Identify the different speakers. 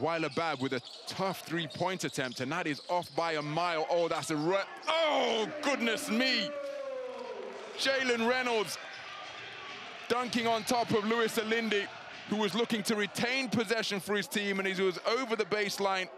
Speaker 1: Weiler Bab with a tough three-point attempt, and that is off by a mile. Oh, that's a re Oh, goodness me! Jalen Reynolds dunking on top of Louis Olinde, who was looking to retain possession for his team, and he was over the baseline